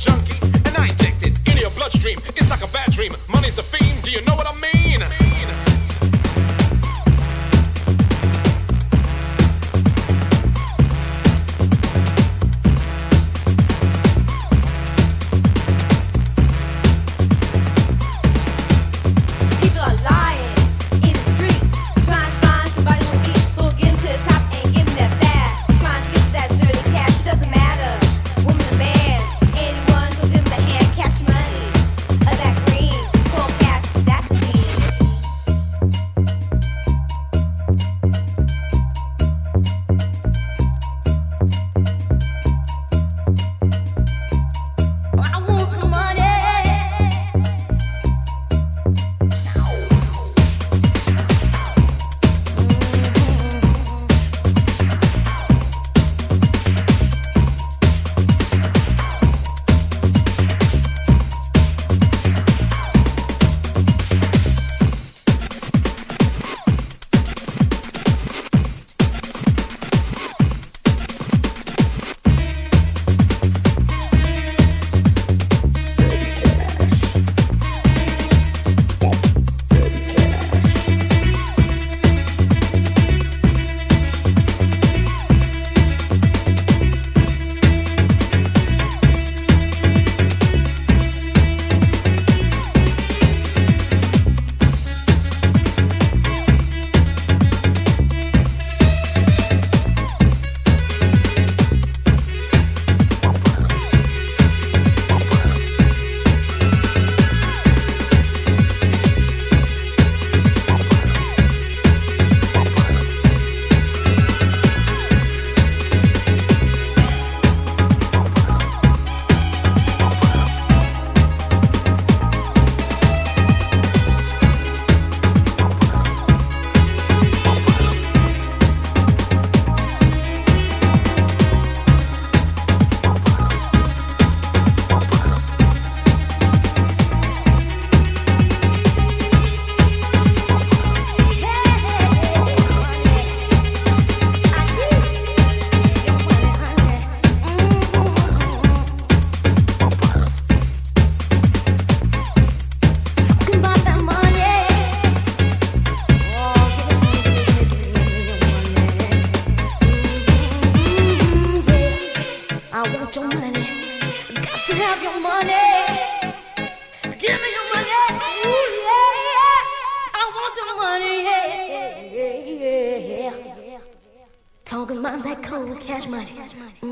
junkie, and I inject it into your bloodstream. Yeah. Talking about that cold cash money.